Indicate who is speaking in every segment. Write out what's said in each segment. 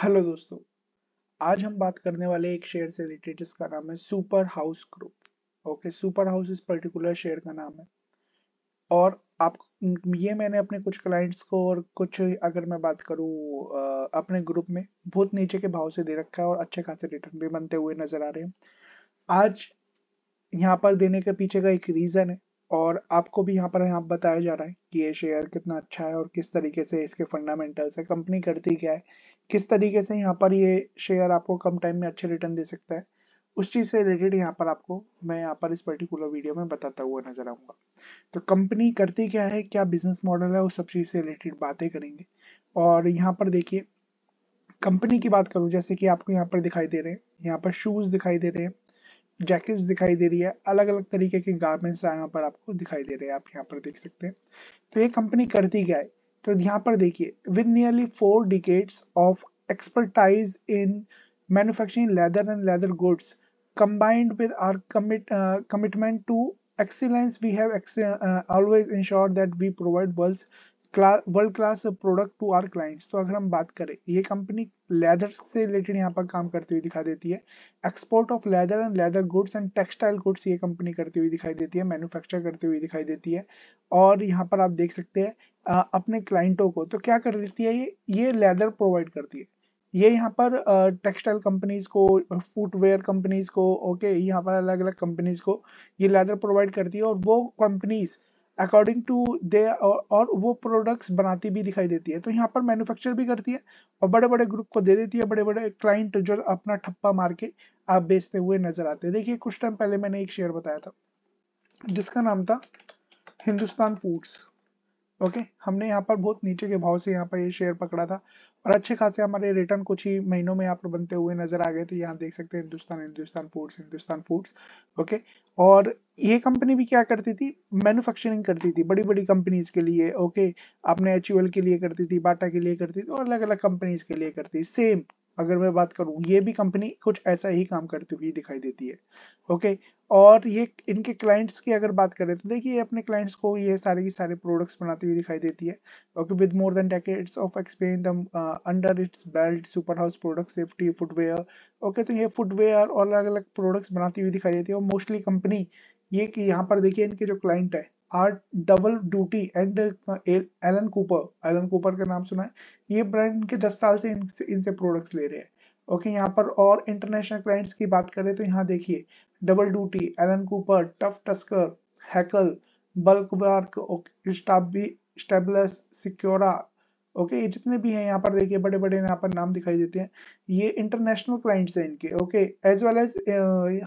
Speaker 1: Hello दोस्तों, आज हम बात करने वाले एक शेयर से रिलेटेड, जिसका नाम है super house group. Okay, super house इस पर्टिकुलर शेयर का नाम है। और आप, ये मैंने अपने कुछ क्लाइंट्स को और कुछ अगर मैं बात करूँ अपने ग्रुप में, बहुत नीचे के भाव से दे रखा है और अच्छे खासे रिटर्न भी बनते हुए नज़र आ रहे हैं। आज यहाँ पर देने के पीछे का एक रीजन है, और आपको भी यहाँ पर यहाँ बताया जा रहा है कि ये शेयर कितना अच्छा है और किस तरीके से इसके फंडामेंटल्स है, कंपनी करती क्या है किस तरीके से यहाँ पर ये शेयर आपको कम टाइम में अच्छे रिटर्न दे सकता है, उस चीज़ से रिलेटेड यहाँ पर आपको मैं यहाँ पर इस पर्टिकुलर वीडियो में बताता हुआ नज़र आऊँगा। तो कंपनी करती क्या है, क्या बिज़नेस मॉडल है, उस सब चीज़ से रिलेटेड बातें करेंगे। और यहाँ पर देखिए कंपनी की बात करूँ, जैसे कि आपको यहाँ पर दिखाई दे रहे हैं, यहाँ पर शूज़ दिखाई दे रहे हैं जैकेट्स दिखाई दे रही है अलग अलग तरीके के गारमेंट्स यहाँ पर आपको दिखाई दे रहे हैं, आप यहाँ पर देख सकते हैं। तो ये कंपनी करती क्या है तो यहाँ पर देखिए with nearly four decades of expertise in manufacturing leather and leather goods combined with our commit uh, commitment to excellence we have ex uh, always ensured world class product to our clients तो अगर हम बात करें ये company leather से related यहाँ पर काम करती हुई दिखाई देती है। Export of leather and leather goods and textile goods ये कंपनी करती हुई दिखाई देती है मैन्युफैक्चर करती हुई दिखाई देती है। और यहाँ पर आप देख सकते हैं अपने क्लाइंटों को तो क्या कर देती है ये? ये लेदर प्रोवाइड करती है। ये यहाँ पर टेक्सटाइल कंपनीज़ को फुटवेयर कंपनीज़ को ओके यहाँ पर अलग अलग कंपनीज़ को ये लेदर प्रोवाइड करती है और वो कंपनीज़ अकॉर्डिंग टू दे और वो प्रोडक्ट्स बनाती भी दिखाई देती है। तो यहाँ पर मैन्युफैक्चर भी करती है और बड़े बड़े ग्रुप को दे देती है बड़े बड़े क्लाइंट जो अपना ठप्पा मार के आप बेचते हुए नज़र आते हैं। देखिए, कुछ टाइम पहले मैंने एक शेयर बताया था, जिसका नाम था हिंदुस्तान फूड्स ओके हमने यहाँ पर बहुत नीचे के भाव से यहाँ पर ये शेयर पकड़ा था। और अच्छे खासे हमारे रिटर्न कुछ ही महीनों में यहाँ पर बनते हुए नज़र आ गए थे। यहाँ देख सकते हैं Hindustan Hindustan foods Hindustan foods okay और ये कंपनी भी क्या करती थी? मैन्युफैक्चरिंग करती थी। बड़ी बड़ी कंपनीज़ के लिए ओके आपने एच के लिए करती थी बाटा के लिए करती थी और अलग अलग कंपनीज़ के लिए करती सेम अगर मैं बात करूँ, ये भी कंपनी कुछ ऐसा ही काम करती हुई दिखाई देती है ओके और ये इनके क्लाइंट्स की अगर बात करें तो देखिए अपने क्लाइंट्स को ये सारे की सारे प्रोडक्ट्स बनाती हुई दिखाई देती है okay with more than decades of experience under its belt super house product safety footwear okay तो ये फुटवेयर और अलग अलग प्रोडक्ट्स बनाती हुई दिखाई देती है और मोस्टली कंपनी ये कि यहाँ पर देखिए इनके जो क्लाइंट है are double duty and Allen Cooper Allen Cooper का नाम सुना है। ये ब्रांड के दस साल से इनसे इनसे प्रोडक्ट्स ले रहे हैं। ओके okay, यहाँ पर और इंटरनेशनल क्लाइंट्स की बात करें तो यहाँ देखिए double duty Allen Cooper tough tusker hackle bulk bark stables secura okay, ये जितने भी हैं यहाँ पर, देखिए बड़े बड़े यहाँ पर नाम दिखाई देते हैं। ये इंटरनेशनल क्लाइंट्स हैं इनके, ओके? एज वेल एज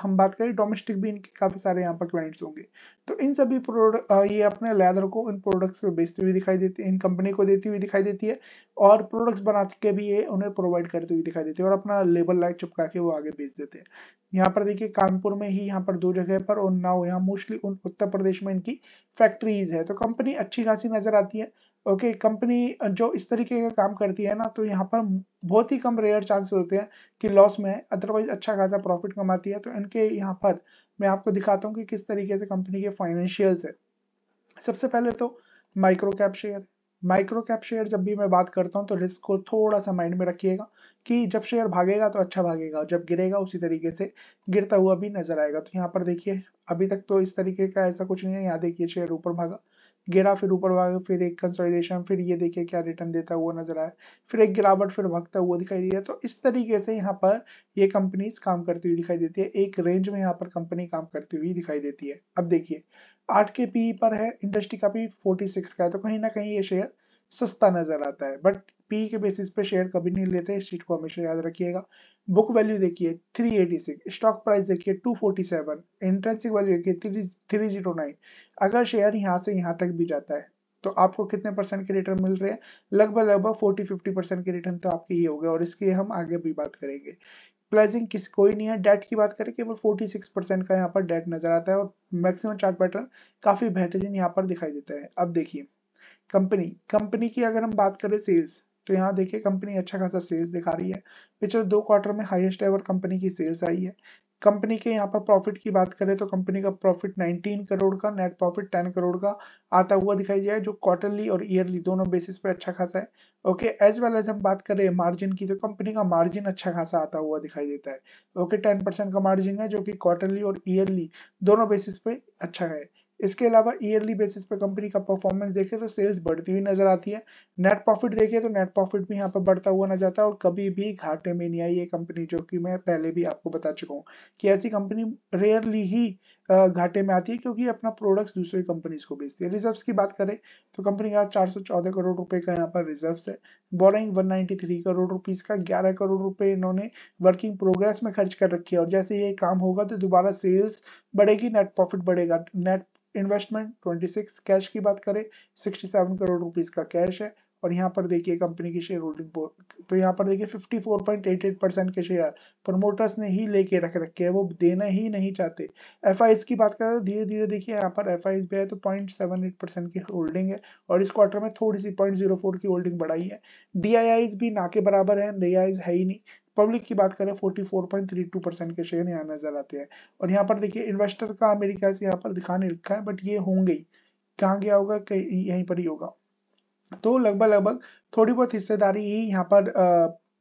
Speaker 1: हम बात करें डोमेस्टिक भी इनके काफ़ी सारे यहाँ पर क्लाइंट्स होंगे। तो इन सभी प्रोडक्ट ये अपने लेदर को इन प्रोडक्ट्स को बेचती हुई दिखाई देती है, इन कंपनी को देती हुई दिखाई देती है और प्रोडक्ट्स बना के भी ये उन्हें प्रोवाइड करते हुए दिखाई देती है और अपना लेबल लाइट चिपका के वो आगे बेच देते हैं। यहाँ पर देखिए, कानपुर में ही यहाँ पर दो जगह पर और नाउ यहाँ मोस्टली उत्तर प्रदेश में इनकी फैक्ट्रीज है। तो कंपनी अच्छी खासी नज़र आती है ओके okay, कंपनी जो इस तरीके का काम करती है ना तो यहाँ पर बहुत ही कम रेयर चांसेस होते हैं कि लॉस में है अदरवाइज़ अच्छा खासा प्रॉफिट कमाती है। तो इनके यहाँ पर मैं आपको दिखाता हूँ कि किस तरीके से कंपनी के फाइनेंशियल्स है। सबसे पहले तो micro cap share micro cap share जब भी मैं बात करता हूँ तो रिस्क को थोड़ा सा माइंड में रखिएगा कि जब शेयर भागेगा तो अच्छा भागेगा जब गिरेगा उसी तरीके से गिरता हुआ भी नज़र आएगा। तो यहाँ पर देखिए अभी तक तो इस तरीके का ऐसा कुछ नहीं है यहाँ देखिए शेयर ऊपर भागा। गिरा फिर ऊपर भागा फिर एक कंसोलिडेशन फिर ये देखिए क्या रिटर्न देता हुआ नज़र आया। फिर एक गिरावट फिर भागता हुआ दिखाई दिया तो इस तरीके से यहाँ पर ये कंपनीज़ काम करती हुई दिखाई देती है। एक रेंज में यहाँ पर कंपनी काम करती हुई दिखाई देती है। अब देखिए, आठ के पी पर है इंडस्ट्री का भी फोर्टी सिक्स का है। तो कहीं ना कहीं ये शेयर सस्ता नज़र आता है। बट पी के बेसिस पे शेयर कभी नहीं लेते, इस चीज़ को हमेशा याद रखिएगा। बुक वैल्यू देखिए 386 स्टॉक प्राइस देखिए 247 इंट्रेंसिक वैल्यू देखिए 309 अगर शेयर यहाँ से यहाँ तक भी जाता है तो आपको कितने परसेंट के रिटर्न मिल रहे हैं? लगभग लगभग 40 50 परसेंट के रिटर्न तो आपके ये हो गए, और इसकी हम आगे भी बात करेंगे। प्लाइजिंग किस, कोई नहीं है डेट की बात करें, केवल 46 परसेंट का यहाँ पर डेट नज़र आता है, और मैक्सिमम चार्ट पैटर्न काफ़ी बेहतरीन यहाँ पर दिखाई देता है। अब देखिए कंपनी कंपनी की अगर हम बात करें सेल्स तो यहाँ देखिए कंपनी अच्छा खासा सेल्स दिखा रही है। पिछले दो क्वार्टर में हाईएस्ट एवर कंपनी की सेल्स आई है। कंपनी के यहाँ पर प्रॉफिट की बात करें तो कंपनी का प्रॉफिट 19 करोड़ का नेट प्रॉफिट 10 करोड़ का आता हुआ दिखाई है, जो क्वार्टरली और ईयरली दोनों बेसिस पे अच्छा खासा है। ओके एज वेल एज हम बात करें मार्जिन की तो कंपनी का मार्जिन अच्छा खासा आता हुआ दिखाई देता है। ओके टेन परसेंट का मार्जिन है, जो कि क्वार्टरली और ईयरली दोनों बेसिस पे अच्छा है। इसके अलावा ईयरली बेसिस पर कंपनी का परफॉर्मेंस देखें तो सेल्स बढ़ती हुई नज़र आती है। नेट प्रॉफिट देखें तो नेट प्रॉफिट भी यहाँ पर बढ़ता हुआ नज़र आता है और कभी भी घाटे में नहीं आई ये कंपनी जो कि मैं पहले भी आपको बता चुका हूँ कि ऐसी कंपनी रेयरली ही घाटे में आती है क्योंकि अपना प्रोडक्ट्स दूसरी कंपनीज़ को बेचती है। रिज़र्व की बात करें तो कंपनी का चार सौ चौदह करोड़ रुपए का यहाँ पर रिज़र्व है। बोरिंग 193 करोड़ रुपीस का 11 करोड़ रुपए इन्होंने वर्किंग प्रोग्रेस में खर्च कर रखी है और जैसे ये काम होगा तो दोबारा सेल्स बढ़ेगी नेट प्रॉफिट बढ़ेगा। नेट इन्वेस्टमेंट 26 कैश की बात करें 67 करोड़ रुपीस का कैश है। और यहाँ पर देखिए कंपनी की शेयर होल्डिंग तो यहाँ पर देखिए 54.88 परसेंट के शेयर प्रमोटर्स ने ही लेके रख रखे हैं, वो देना ही नहीं चाहते। एफआईएस की बात करें तो धीरे धीरे देखिए यहाँ पर एफ़ भी है तो 0.78 परसेंट की होल्डिंग है। और इस क्वार्टर में थोड़ी सी 0.04 की होल्डिंग बढ़ाई है। डी भी ना के बराबर है डी है ही नहीं। पब्लिक की बात करें 44.32 परसेंट के शेयर यहाँ नज़र आते हैं। और यहाँ पर देखिए इन्वेस्टर का अमेरिका से यहाँ पर दिखाने लिखा है बट ये होंगे ही। कहाँ गया होगा? यहीं पर ही होगा। तो लगभग लगभग थोड़ी बहुत हिस्सेदारी ही यहाँ पर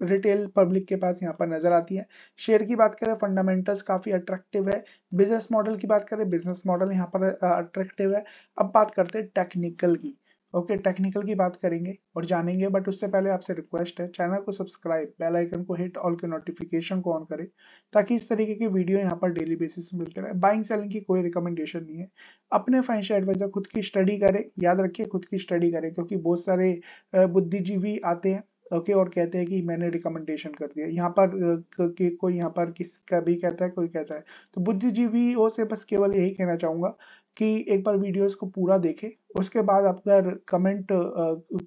Speaker 1: रिटेल पब्लिक के पास यहाँ पर नज़र आती है। शेयर की बात करें फंडामेंटल्स काफ़ी अट्रैक्टिव है। बिज़नेस मॉडल की बात करें बिज़नेस मॉडल यहाँ पर अट्रैक्टिव है। अब बात करते हैं टेक्निकल की। ओके टेक्निकल की बात करेंगे और जानेंगे बट उससे पहले आपसे रिक्वेस्ट है चैनल को सब्सक्राइब बेल आइकन को हिट ऑल के नोटिफिकेशन को ऑन करें, ताकि इस तरीके की वीडियो यहाँ पर डेली बेसिस मिलते रहे। बाइंग सेलिंग की कोई रिकमेंडेशन नहीं है। अपने फाइनेंशियल एडवाइजर खुद की स्टडी करें, याद रखिए खुद की स्टडी करें, क्योंकि बहुत सारे बुद्धिजीवी आते हैं, ओके, और कहते हैं कि मैंने रिकमेंडेशन कर दिया। यहाँ पर कि कोई यहाँ पर किसका भी कहता है, कोई कहता है। तो बुद्धिजीवी से बस केवल यही कहना चाहूँगा कि एक बार वीडियोस को पूरा देखे, उसके बाद अगर कमेंट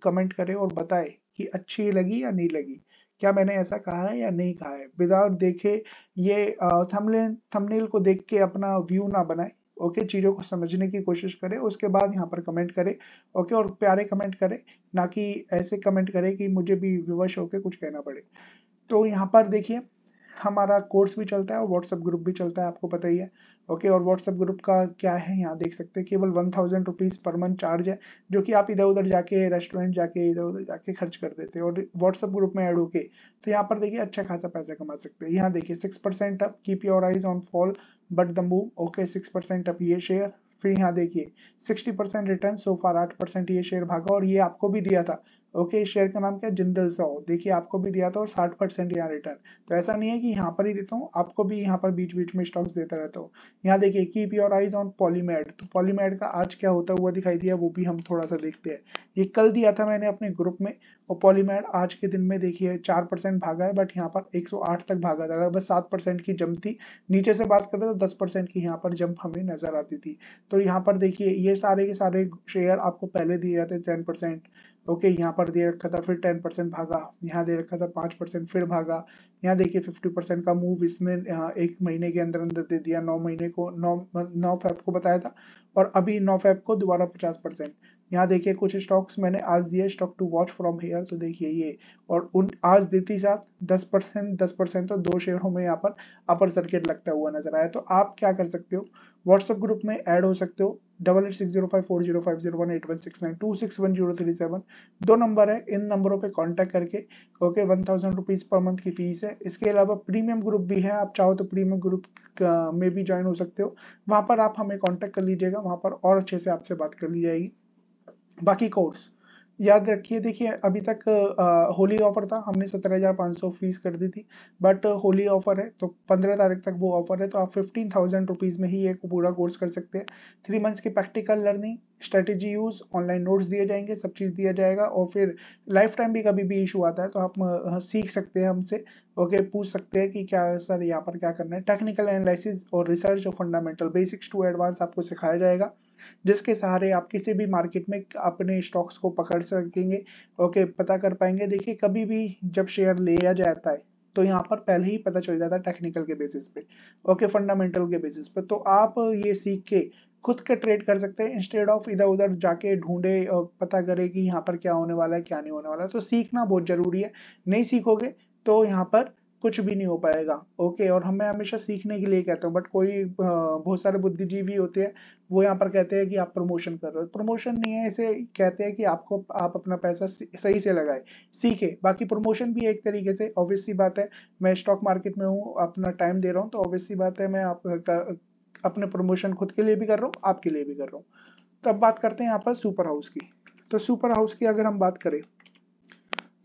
Speaker 1: कमेंट करें और बताए कि अच्छी लगी या नहीं लगी। क्या मैंने ऐसा कहा है या नहीं कहा है? विदाउट देखे ये थंबनेल थंबनेल को देख के अपना व्यू ना बनाए ओके चीज़ों को समझने की कोशिश करें, उसके बाद यहाँ पर कमेंट करें ओके और प्यारे कमेंट करें, ना कि ऐसे कमेंट करें कि मुझे भी विवश होकर कुछ कहना पड़े। तो यहाँ पर देखिए हमारा कोर्स भी चलता है और व्हाट्सएप ग्रुप भी चलता है, आपको पता ही है। ओके और व्हाट्सएप ग्रुप का क्या है यहाँ देख सकते हैं, केवल one thousand rupees per month charge है, जो कि आप इधर उधर जाके रेस्टोरेंट जाके इधर उधर जाके खर्च कर देते हैं। और व्हाट्सएप ग्रुप में ऐड होके तो यहाँ पर देखिए अच्छा खासा पैसा कमा सकते हैं। यहाँ देखिए six percent up keep your eyes on fall but the move okay six percent up ये शेयर फिर यहाँ देखिए sixty percent return so far आठ परसेंट ये शेयर भागा, और ये आपको भी दिया था। ओके इस शेयर का नाम क्या? जिंदल सौ। देखिए, आपको भी दिया था और साठ परसेंट यहाँ रिटर्न तो ऐसा नहीं है कि यहाँ पर ही देता हूँ, आपको भी यहाँ पर बीच बीच में स्टॉक्स देता रहता हूँ। यहाँ देखिए keep your eyes on Polymed तो पॉलीमेड का आज क्या होता हुआ दिखाई दिया, वो भी हम थोड़ा सा देखते हैं। ये कल दिया था मैंने अपने ग्रुप में, और पॉलीमेड आज के दिन में देखिए, चार परसेंट भागा है बट यहाँ पर एक सौ आठ तक भागा था। बस सात परसेंट की जंप थी, नीचे से बात करें तो दस परसेंट की यहाँ पर जंप हमें नज़र आती थी। तो यहाँ पर देखिए, ये सारे के सारे शेयर आपको पहले दिए जाते टेन परसेंट ओके यहाँ पर दे रखा था, फिर टेन परसेंट भागा, यहाँ दे रखा था पाँच परसेंट फिर भागा। यहाँ देखिए फिफ्टी परसेंट का मूव इसने एक महीने के अंदर अंदर दे दिया, नौ महीने को, नौ नौ फैप को बताया था, और अभी नौ फैप को दोबारा पचास परसेंट यहाँ देखिए, कुछ स्टॉक्स मैंने आज दिए stock to watch from here तो देखिए ये। और उन, आज देती साथ दस परसेंट दस परसेंट तो दो शेयरों में यहाँ पर अपर सर्किट लगता हुआ नज़र आया। तो आप क्या कर सकते हो? व्हाट्सएप ग्रुप में ऐड हो सकते हो। Double eight six zero five four zero five zero one eight one six nine two six one zero three seven दो नंबर है, इन नंबरों पे कांटेक्ट करके okay one thousand rupees per month की फ़ीस है। इसके अलावा प्रीमियम ग्रुप भी है, आप चाहो तो प्रीमियम ग्रुप में भी ज्वाइन हो सकते हो। वहाँ पर आप हमें कॉन्टेक्ट कर लीजिएगा, वहाँ पर और अच्छे से आपसे बात कर ली जाएगी। बाकी कोर्स याद रखिए, देखिए, अभी तक होली ऑफ़र था, हमने सत्रह हज़ार पाँच सौ फ़ीस कर दी थी बट होली ऑफ़र है तो पंद्रह तारीख तक वो ऑफ़र है तो आप फिफ्टीन थाउज़ेंड रुपीज़ में ही एक पूरा कोर्स कर सकते हैं। थ्री मंथ्स की practical learning strategy use online notes दिए जाएँगे, सब चीज़ दिया जाएगा, और फिर लाइफ टाइम भी कभी भी इशू आता है तो आप सीख सकते हैं हमसे ओके पूछ सकते हैं कि क्या सर यहाँ पर क्या करना है। टेक्निकल एनालिसिस और रिसर्च और फंडामेंटल बेसिक्स टू एडवांस आपको सिखाया जाएगा। जिसके सहारे आप किसी भी मार्केट में अपने स्टॉक्स को पकड़ सकेंगे, ओके, पता कर पाएँगे। देखिए, कभी भी जब शेयर लिया जाता है तो यहाँ पर पहले ही पता चल जाता है टेक्निकल के बेसिस पे, ओके फंडामेंटल के बेसिस पे। तो आप ये सीख के खुद के ट्रेड कर सकते हैं इंस्टेड ऑफ़ इधर उधर जाके ढूंढे पता करे कि यहाँ पर क्या होने वाला है, क्या नहीं होने वाला तो सीखना बहुत ज़रूरी है, नहीं सीखोगे तो यहाँ पर कुछ भी नहीं हो पाएगा। ओके और हमें हमेशा सीखने के लिए कहता हूँ बट कोई बहुत सारे बुद्धिजीवी होते हैं, वो यहाँ पर कहते हैं कि आप प्रमोशन कर रहे हो। प्रमोशन नहीं है, इसे कहते हैं कि आपको, आप अपना पैसा सही से लगाए। सीखे। बाकी प्रमोशन भी एक तरीके से ऑब्वियस सी बात है। मैं स्टॉक मार्केट में हूँ, अपना टाइम दे रहा हूँ तो ऑब्वियस सी बात है, मैं आप अपने प्रमोशन खुद के लिए भी कर रहा हूँ, आपके लिए भी कर रहा हूँ। तो अब बात करते हैं यहाँ पर सुपर हाउस की। तो सुपर हाउस की अगर हम बात करें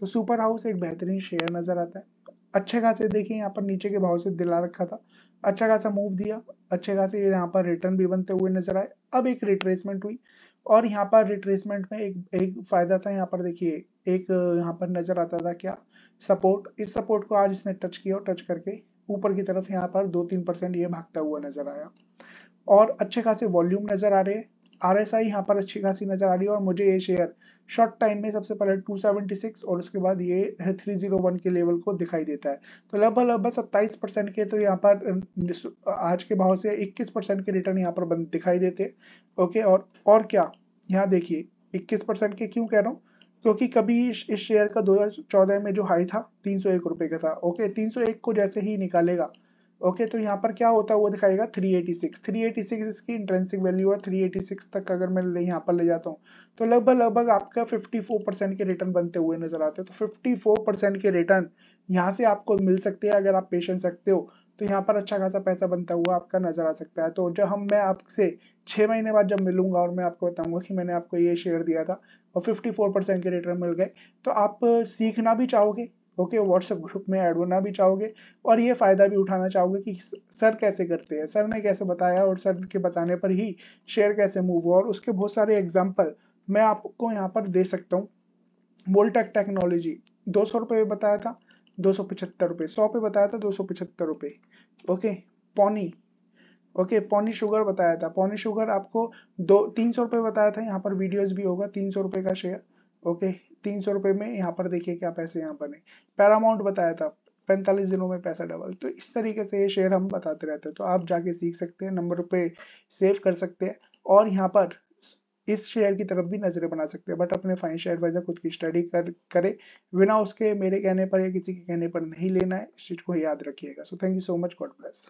Speaker 1: तो सुपर हाउस एक बेहतरीन शेयर नज़र आता है। अच्छे खासे देखिए, यहाँ पर नीचे के भाव से दिला रखा था। अच्छा खासा मूव दिया, अच्छे खासे यहाँ पर रिटर्न भी बनते हुए नज़र आए। अब एक रिट्रेसमेंट हुई और यहाँ पर रिट्रेसमेंट में एक एक फ़ायदा था। यहाँ पर देखिए, एक यहाँ पर नज़र आता था क्या? सपोर्ट इस सपोर्ट को आज इसने टच किया और टच करके ऊपर की तरफ़ यहाँ पर दो तीन परसेंट ये भागता हुआ नज़र आया। और अच्छे खासे वॉल्यूम नज़र आ रहे हैं। आर एस आई यहाँ पर अच्छी खासी नज़र आ रही है और मुझे ये शेयर शॉर्ट टाइम में सबसे पहले 276 और उसके बाद ये 301 के लेवल को दिखाई देता है। तो लगभग लगभग सत्ताईस परसेंट के तो यहाँ पर आज के भाव से 21 परसेंट के रिटर्न यहाँ पर दिखाई देते ओके और और क्या? यहाँ देखिए 21 परसेंट के क्यों कह रहा हूँ? क्योंकि कभी इस शेयर का 2014 में जो हाई था, तीन का था। ओके 301 को जैसे ही निकालेगा ओके तो यहाँ पर क्या होता है वो दिखाएगा 386 386 इसकी इंट्रेंसिक वैल्यू है। 386 तक अगर मैं यहाँ पर ले जाता हूँ तो लगभग लगभग आपका 54 परसेंट के रिटर्न बनते हुए नज़र आते हैं। तो 54 परसेंट के रिटर्न यहाँ से आपको मिल सकते हैं, अगर आप पेशेंस रखते हो। तो यहाँ पर अच्छा खासा पैसा बनता हुआ आपका नज़र आ सकता है। तो जब हम, मैं आपसे छह महीने बाद जब मिलूँगा और मैं आपको बताऊँगा कि मैंने आपको ये शेयर दिया था, और 54 परसेंट के रिटर्न मिल गए तो आप सीखना भी चाहोगे। ओके व्हाट्सएप ग्रुप में ऐड होना भी चाहोगे और ये फ़ायदा भी उठाना चाहोगे कि सर कैसे करते हैं? सर ने कैसे बताया और सर के बताने पर ही शेयर कैसे मूव हुआ? और उसके बहुत सारे एग्ज़ाम्पल मैं आपको यहाँ पर दे सकता हूँ। वोल्टेक टेक्नोलॉजी दो सौ रुपये बताया था, दो सौ पचहत्तर रुपये सौ पे बताया था, दो सौ पचहत्तर रुपये ओके पौनी ओके पौनी शुगर बताया था। पौनी शुगर आपको दो, तीन सौ रुपये बताया था, यहाँ पर वीडियोज़ भी होगा, तीन सौ रुपये का शेयर ओके, तीन सौ रुपये में यहाँ पर देखिए क्या पैसे यहाँ बने। पैरामाउंट बताया था, पैंतालीस दिनों में पैसा डबल तो इस तरीके से ये शेयर हम बताते रहते हैं। तो आप जाके सीख सकते हैं नंबर पे सेव कर सकते हैं और यहाँ पर इस शेयर की तरफ़ भी नज़रें बना सकते हैं। बट अपने फाइनेंशियल एडवाइजर खुद की स्टडी कर, करे। बिना उसके मेरे कहने पर या किसी के कहने पर नहीं लेना है। इस चीज़ को याद रखिएगा। So thank you so much God bless